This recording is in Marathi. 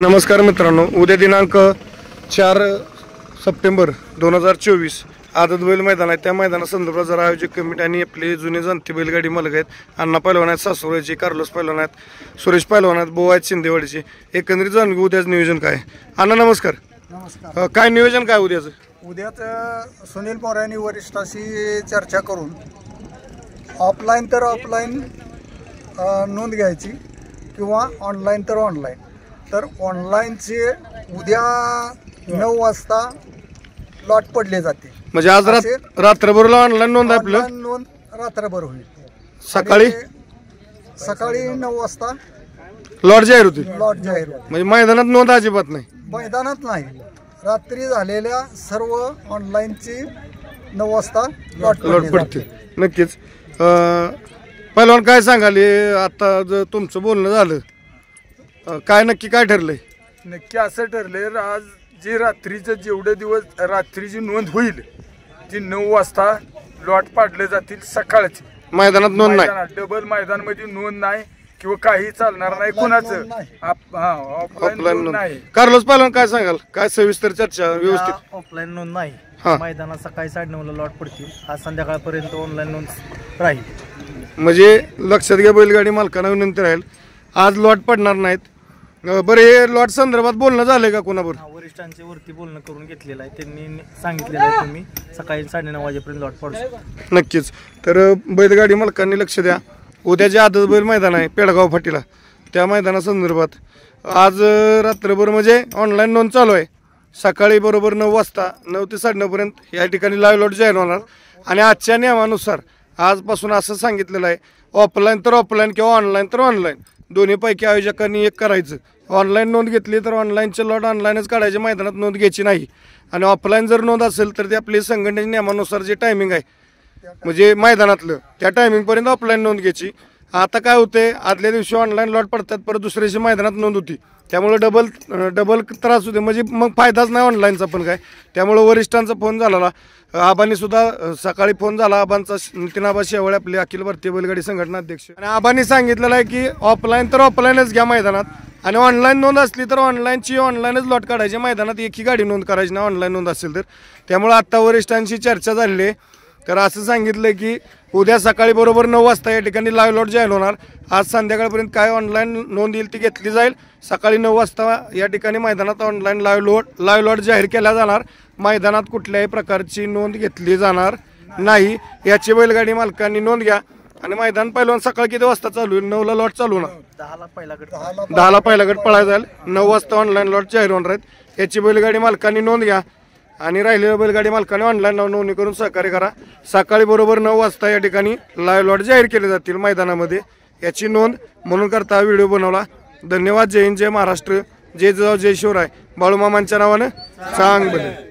नमस्कार मित्रांनो उद्या दिनांक चार सप्टेंबर दोन हजार चोवीस आदत बैल मैदान आहे. त्या मैदानासंदर्भात जर आयोजक कमिटी आणि आपले जुने जाणते बैलगाडी मालक आहेत. अण्णा पैलवान आहेत सासवड्याचे कार्लोस पैलवान आहेत सुरेश पैलवान आहेत बोवा आहेत शिंदेवाडीचे. एकंदरीत जाणून घेऊ उद्याच नियोजन काय. अण्णा नमस्कार. नमस्कार. अ, काय नियोजन काय उद्याचं? उद्याच अ, सुनील मोऱ्यानी वरिष्ठाशी चर्चा करून ऑफलाईन तर ऑफलाईन नोंद घ्यायची किंवा ऑनलाईन तर ऑनलाईन तर ऑनलाईनचे उद्या नऊ वाजता लॉट पडले जाते. म्हणजे आज रात रात्रभर ऑनलाईन नोंद आहे आपलं? ऑनलाईन नोंद रात्रभर होईल. सकाळी? आणि सकाळी नऊ वाजता लॉट जाहीर होती लॉट जाहीर होईल. म्हणजे मैदानात नोंद अजिबात नाही. मैदानात नाही. रात्री झालेल्या सर्व ऑनलाईनची नऊ वाजता लॉट लॉट पडली पडते जाते. नक्कीच. अ, पहिलवान काय सांगाल? हे आता जर तुमचं बोलणं झालं अ, काय नक्की काय ठरलंय? नक्की असं ठरलंय आज जे रात्रीचं जेवढे दिवस रात्रीची नोंद होईल ती नऊ वाजता लॉट पाडले जातील सकाळची. मैदानात नोंद नाही. डबल मैदानमध्ये नोंद नाही किंवा काही चालणार नाही कुणाचं. नोंद. आप- हा, ऑफलाईन ऑफलाईन नोंद नोंद. नाही. कार्लोस पहिलवान काय सांगाल? काय सविस्तर चर्चा व्यवस्थित? ऑफलाईन नोंद नाही. हा. मैदानात सकाळी साडेनऊला लॉट पडतील. आज संध्याकाळपर्यंत ऑनलाईन नोंद राहील. म्हणजे लक्षात घ्या बैलगाडी मालकांना विनंती राहील. आज लॉट पडणार नाहीत. अ, बरं हे लॉट संदर्भात बोलणं झालंय का कोणाबरोबर? हा, वरिष्ठांचे वरती बोलणं करून घेतलेलं आहे. त्यांनी सांगितलेलं आहे तुम्ही सकाळी साडेनऊ वाजेपर्यंत लॉट पडू शकता. नक्कीच. तर अ, बैलगाडी मालकांनी लक्ष द्या. उद्या जे आदत बैल मैदान आहे पेडगाव फाटीला त्या मैदानासंदर्भात आज अ, रात्रभर म्हणजे ऑनलाईन नोंद चालू आहे. सकाळी बरोबर नऊ वाजता नऊ ते साडेनऊपर्यंत या ठिकाणी लाईव्ह लॉट जाहीर होणार. आणि आजच्या नियमानुसार आजपासून असं सांगितलेलं आहे ऑफलाईन तर ऑफलाईन किंवा ऑनलाईन तर ऑनलाईन दोन्हीपैकी आयोजकांनी एक करायचं. ऑनलाईन नोंद घेतली तर ऑनलाईनचे लॉट ऑनलाईनच काढायचे मैदानात नोंद घ्यायची नाही. आणि ऑफलाईन जर नोंद असेल तर ते आपली संघटनेच्या नियमानुसार जे टायमिंग आहे म्हणजे मैदानातलं त्या टायमिंगपर्यंत ऑफलाईन नोंद घ्यायची. आता काय होते आदल्या दिवशी ऑनलाईन लॉट पडतात परत दुसऱ्या दिवशी मैदानात नोंद होती. त्यामुळे डबल डबल त्रास होते म्हणजे मग फायदाच नाही ऑनलाईनचा पण काय. त्यामुळे वरिष्ठांचा फोन झाला आबांनीसुद्धा सकाळी फोन झाला आबांचा. नितीन आबा शेवळे आपले अखिल भारतीय बैलगाडी संघटना अध्यक्ष. आणि आबांनी सांगितलेलं आहे की ऑफलाईन तर ऑफलाईनच घ्या मैदानात. आणि ऑनलाईन नोंद असली तर ऑनलाईनची ऑनलाईनच लॉट काढायची. मैदानात एकही गाडी नोंद करायची नाही ऑनलाईन नोंद असेल तर. त्यामुळे आत्ता वरिष्ठांशी चर्चा झाली आहे. तर असं सांगितलं की उद्या सकाळी बरोबर नऊ वाजता या ठिकाणी लाईव्ह लॉट जाहीर होणार. आज संध्याकाळपर्यंत काय ऑनलाईन नोंद येईल ती घेतली जाईल. सकाळी नऊ वाजता या ठिकाणी मैदानात online live lot live lot जाहीर केला जाणार. मैदानात कुठल्याही प्रकारची नोंद घेतली जाणार नाही. याची बैलगाडी मालकांनी नोंद घ्या. आणि मैदान पहिलवान सकाळी किती वाजता चालू होईल? नऊला लॉट चालू होणार. दहाला पहिला गट दहाला दहाला पहिला गट पळायला जाईल. नऊ वाजता ऑनलाईन लॉट जाहीर होणार आहेत. याची बैलगाडी मालकांनी नोंद घ्या. आणि राहिलेल्या बैलगाडी मालकाने ऑनलाईन नाव नोंदणी करून सहकार्य करा. सकाळी बरोबर नऊ वाजता या ठिकाणी लाईव्ह लॉट जाहीर केले जातील मैदानामध्ये. याची नोंद म्हणून करता हा व्हिडिओ बनवला. धन्यवाद. जय हिंद जय महाराष्ट्र. जय जिजाऊ जय शिवराय. बाळूमामांच्या नावानं चांग बने